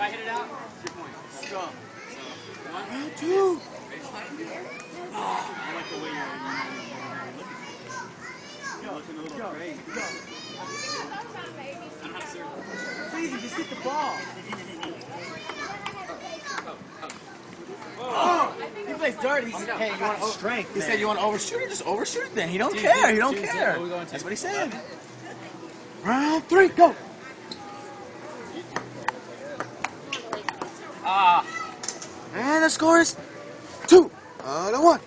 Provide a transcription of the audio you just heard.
If I hit it out, two points. Go. So, one, Two. I oh, like the way you're, you're looking a little Go. crazy. Go. I'm not. It's easy. Just hit the ball. Oh, oh. oh he plays dirty. He said, "Hey, you want strength? He said, "You want to overshoot it? Just overshoot it." Then he don't Two, care. He don't two, care. zero. What we going to? That's what he said. Round three, go. Ah. And the score is two. Uh, to one.